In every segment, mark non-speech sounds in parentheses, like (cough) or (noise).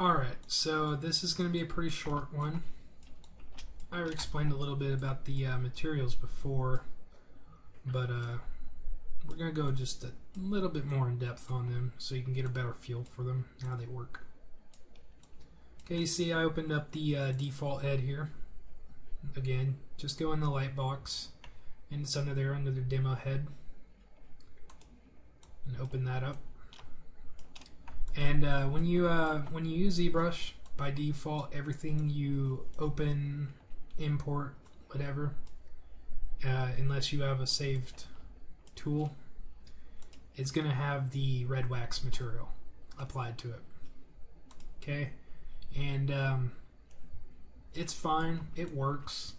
Alright, so this is going to be a pretty short one. I explained a little bit about the uh, materials before, but uh, we're going to go just a little bit more in depth on them so you can get a better feel for them, how they work. Okay, you see I opened up the uh, default head here. Again, just go in the light box, and it's under there under the demo head. And open that up. And uh, when you uh, when you use ZBrush, by default, everything you open, import, whatever, uh, unless you have a saved tool, it's going to have the red wax material applied to it. Okay, and um, it's fine. It works.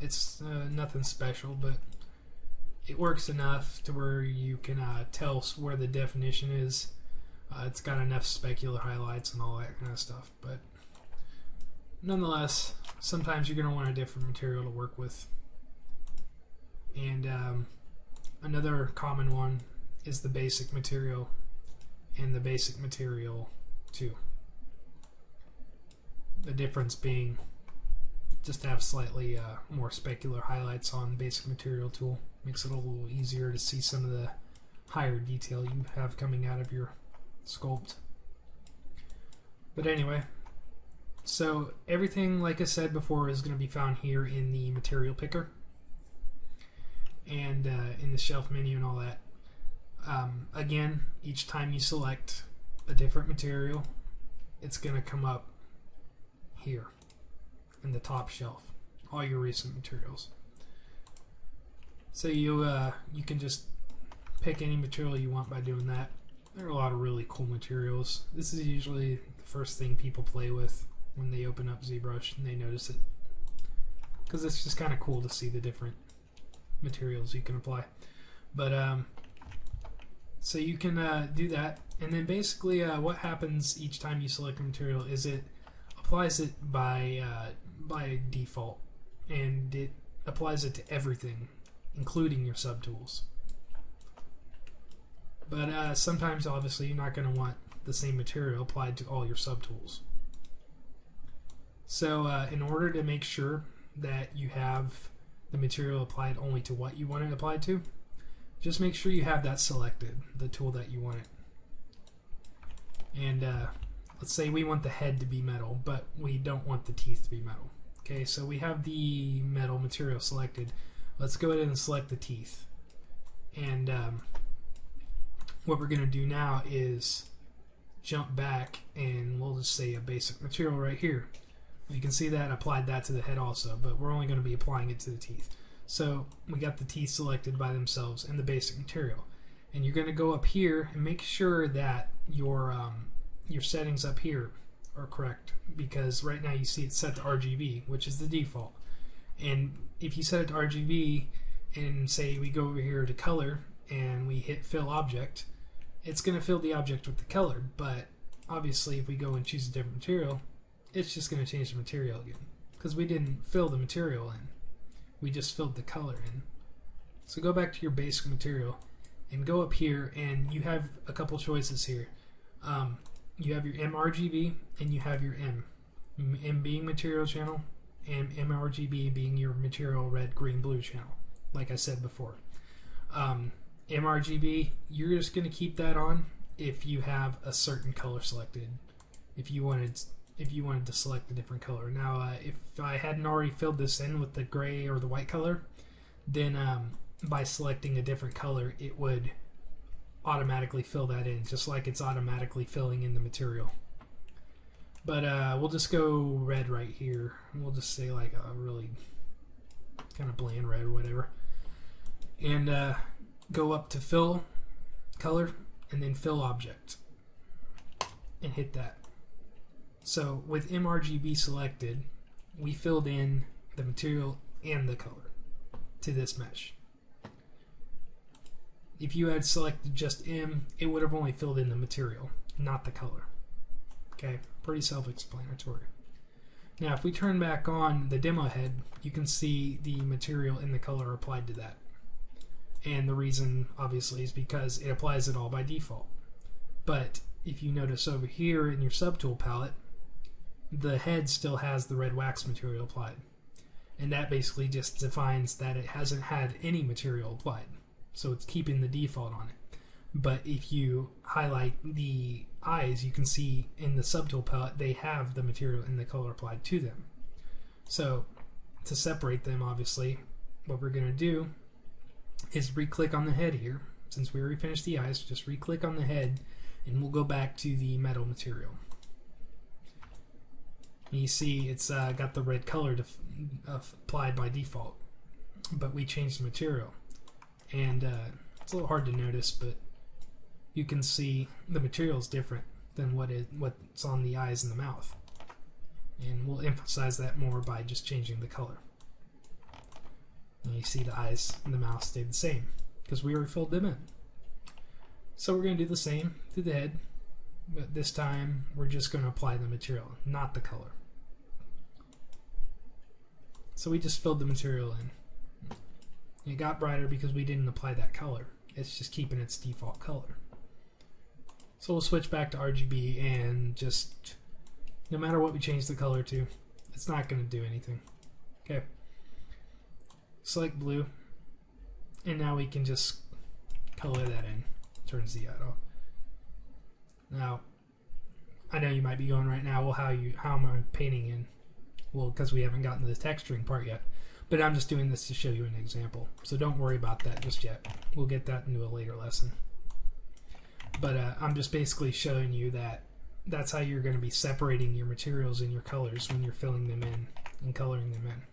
It's uh, nothing special, but it works enough to where you can uh, tell where the definition is uh, it's got enough specular highlights and all that kind of stuff, but nonetheless, sometimes you're going to want a different material to work with. And um, another common one is the basic material and the basic material 2. The difference being just to have slightly uh, more specular highlights on the basic material tool makes it a little easier to see some of the higher detail you have coming out of your sculpt. But anyway, so everything, like I said before, is going to be found here in the material picker and uh, in the shelf menu and all that. Um, again, each time you select a different material, it's going to come up here in the top shelf, all your recent materials. So you uh, you can just pick any material you want by doing that. There are a lot of really cool materials. This is usually the first thing people play with when they open up ZBrush and they notice it. Because it's just kind of cool to see the different materials you can apply. But, um, so you can uh, do that. And then basically uh, what happens each time you select a material is it applies it by, uh, by default. And it applies it to everything, including your subtools. But uh, sometimes, obviously, you're not going to want the same material applied to all your subtools. So uh, in order to make sure that you have the material applied only to what you want it applied to, just make sure you have that selected, the tool that you want it. And uh, let's say we want the head to be metal, but we don't want the teeth to be metal. Okay, so we have the metal material selected. Let's go ahead and select the teeth. And um, what we're going to do now is jump back and we'll just say a basic material right here. You can see that applied that to the head also, but we're only going to be applying it to the teeth. So we got the teeth selected by themselves and the basic material. And you're going to go up here and make sure that your um, your settings up here are correct because right now you see it's set to RGB, which is the default. And if you set it to RGB and say we go over here to color and we hit fill object, it's going to fill the object with the color, but obviously if we go and choose a different material, it's just going to change the material again because we didn't fill the material in. We just filled the color in. So go back to your basic material and go up here and you have a couple choices here. Um, you have your mRGB and you have your M. M being material channel and mRGB being your material red, green, blue channel, like I said before. Um, mRGB, you're just going to keep that on if you have a certain color selected. If you wanted if you wanted to select a different color. Now, uh, if I hadn't already filled this in with the gray or the white color, then um, by selecting a different color, it would automatically fill that in, just like it's automatically filling in the material. But uh, we'll just go red right here. We'll just say like a really kind of bland red or whatever. And uh, go up to fill color and then fill object and hit that. So with mRGB selected, we filled in the material and the color to this mesh. If you had selected just M, it would have only filled in the material, not the color. Okay, pretty self-explanatory. Now if we turn back on the demo head, you can see the material and the color applied to that. And the reason, obviously, is because it applies it all by default. But if you notice over here in your subtool palette, the head still has the red wax material applied. And that basically just defines that it hasn't had any material applied. So it's keeping the default on it. But if you highlight the eyes, you can see in the subtool palette they have the material and the color applied to them. So to separate them, obviously, what we're going to do is re-click on the head here. Since we already finished the eyes, just re-click on the head and we'll go back to the metal material. And you see it's uh, got the red color uh, applied by default, but we changed the material. And uh, it's a little hard to notice, but you can see the material is different than what it, what's on the eyes and the mouth. And we'll emphasize that more by just changing the color. And you see the eyes and the mouth stay the same because we refilled them in. So we're going to do the same to the head, but this time we're just going to apply the material, not the color. So we just filled the material in. It got brighter because we didn't apply that color. It's just keeping its default color. So we'll switch back to RGB and just, no matter what we change the color to, it's not going to do anything. Okay. Select blue. And now we can just color that in. Turns the auto. Now, I know you might be going right now, well, how you how am I painting in? Well, because we haven't gotten to the texturing part yet. But I'm just doing this to show you an example. So don't worry about that just yet. We'll get that into a later lesson. But uh, I'm just basically showing you that that's how you're going to be separating your materials and your colors when you're filling them in and coloring them in.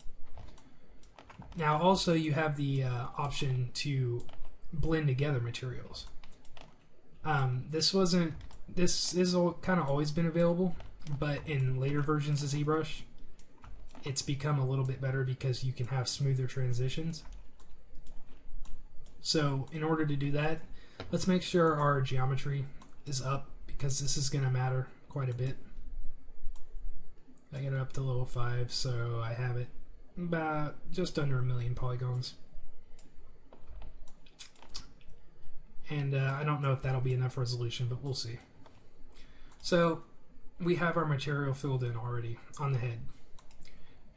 Now also you have the uh, option to blend together materials. Um, this wasn't this is kind of always been available, but in later versions of ZBrush, it's become a little bit better because you can have smoother transitions. So in order to do that, let's make sure our geometry is up because this is going to matter quite a bit. I get it up to level 5, so I have it about just under a million polygons. And uh, I don't know if that'll be enough resolution, but we'll see. So we have our material filled in already on the head.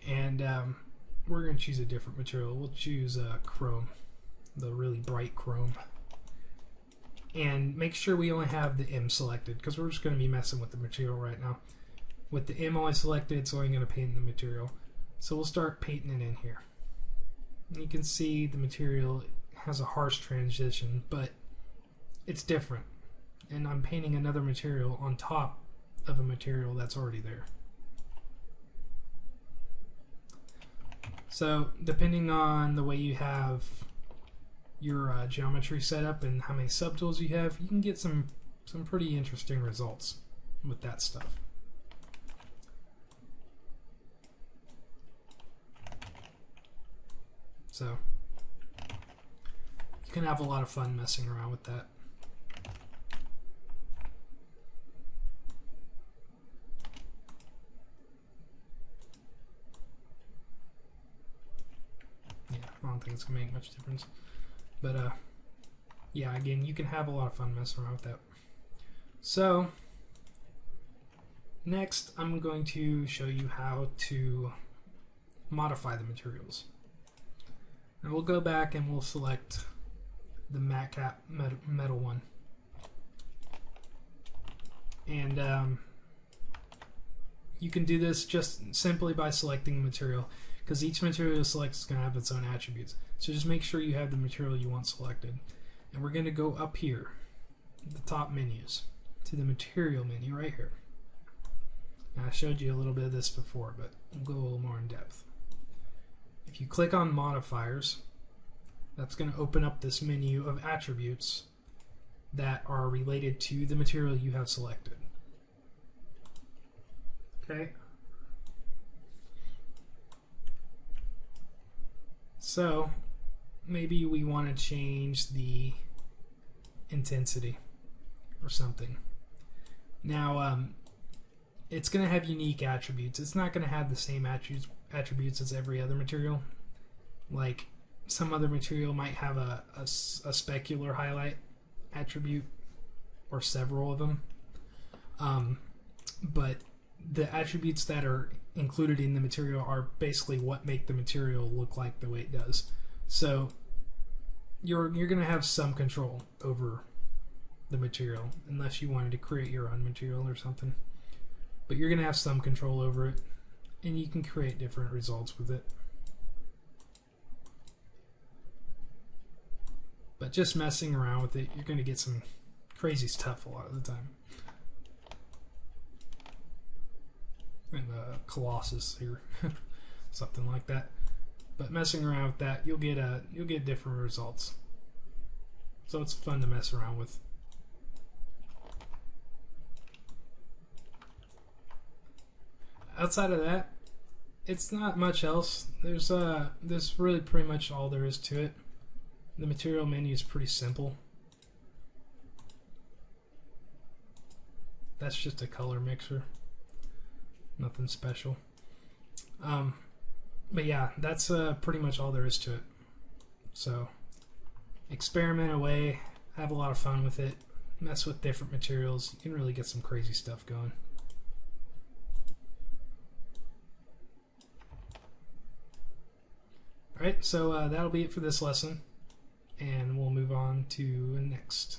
And um, we're going to choose a different material. We'll choose uh, chrome, the really bright chrome. And make sure we only have the M selected because we're just going to be messing with the material right now. With the M only selected, it's only going to paint the material. So we'll start painting it in here. You can see the material has a harsh transition, but it's different. And I'm painting another material on top of a material that's already there. So depending on the way you have your uh, geometry set up and how many subtools you have, you can get some some pretty interesting results with that stuff. So you can have a lot of fun messing around with that. Yeah, I don't think it's gonna make much difference. But uh yeah, again, you can have a lot of fun messing around with that. So next I'm going to show you how to modify the materials. And we'll go back and we'll select the matcap metal, one. And um, you can do this just simply by selecting the material because each material you select is going to have its own attributes. So just make sure you have the material you want selected. And we're going to go up here, the top menus, to the material menu right here. Now I showed you a little bit of this before, but we'll go a little more in depth. If you click on modifiers, that's going to open up this menu of attributes that are related to the material you have selected. Okay. So maybe we want to change the intensity or something. Now, um, it's going to have unique attributes. It's not going to have the same attributes attributes as every other material. Like some other material might have a, a, a specular highlight attribute or several of them. Um, but the attributes that are included in the material are basically what make the material look like the way it does. So you're you're going to have some control over the material unless you wanted to create your own material or something. But you're going to have some control over it and you can create different results with it. But just messing around with it, you're going to get some crazy stuff a lot of the time. And uh, Colossus here, (laughs) something like that. But messing around with that, you'll get a you'll get different results. So it's fun to mess around with. Outside of that, it's not much else. There's uh there's really pretty much all there is to it. The material menu is pretty simple. That's just a color mixer. Nothing special. Um, but yeah, that's uh, pretty much all there is to it. So experiment away, have a lot of fun with it, mess with different materials. You can really get some crazy stuff going. Alright, so uh, that'll be it for this lesson, and we'll move on to next.